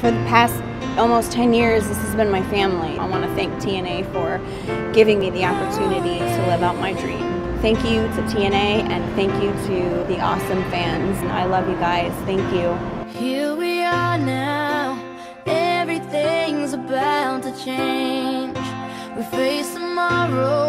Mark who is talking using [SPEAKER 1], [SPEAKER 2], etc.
[SPEAKER 1] For the past almost 10 years, this has been my family. I want to thank TNA for giving me the opportunity to live out my dream. Thank you to TNA and thank you to the awesome fans. I love you guys. Thank you.
[SPEAKER 2] Here we are now, everything's about to change. We face tomorrow